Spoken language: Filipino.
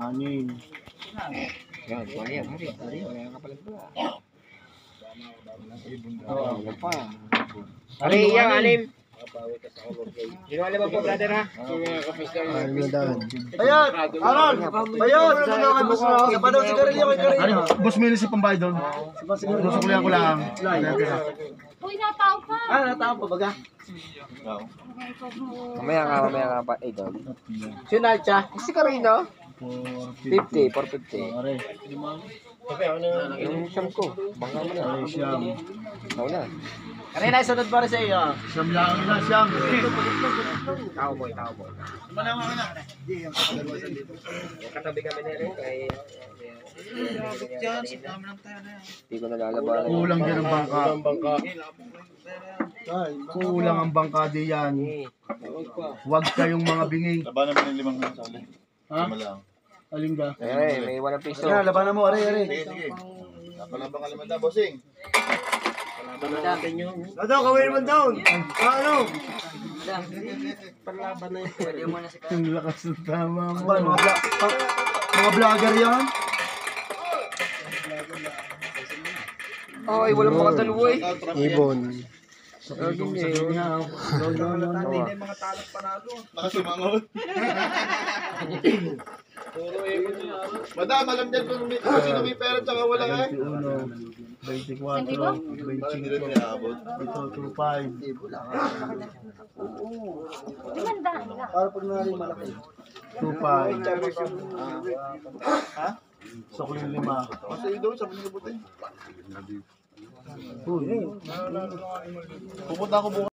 Anin. Yan, wala yan, hari. Hari, wala ka pala ba? Oo, ano Makabawi ka sa color game. Inuwala ba po, brother, ha? Ayan! Aron! Bayon! Tulungan mo sa Sa panaw sigarilyo kay Karin. Ano, boss, may inisip pang bahay doon. Gusto ko lang ko lang. Uy, natao pa. Ah, natao pa baga. Mamaya nga, mamaya nga pa. Eh, dog. Sinalcha. Si Karino? 450. 50, 450. Pare. Yung siyam ko. Baka mo na. Ay, siyam. Ikaw na. Kanina, sunod para sa iyo. Siyam lang na, siyam. Tao boy, tao boy. Manama ka na. Katabi kami na rin kay... Hindi ko nalalabanan. Kulang dyan ang bangka. Kulang bangka. Kulang ang bangka di yan. Huwag kayong mga bingi. Labanan mo ng limang Ha? Huh? Alin ka? eh, may walang piso. Kaya labanan mo, are, are. Sige, sige. Napalabang ka limang bossing. Dato, gawin mo down. Ano? Yung lakas ng tama mo. Ba, mga, vlog- pa- mga vlogger yan. Ay, walang makadalawa eh. Ibon. Laging eh. Nakasimangot. Madam, alam niyan kung may, kung sino may pera tsaka wala ka. 21, 24, Parang hindi rin 25, nila-abot. ito 25, Limanda. Para pag narin malaki. 25. Ha? Gusto ko yung lima. Kasi yun doon, sabi niyo buti. Uy, Pupunta ako bukas.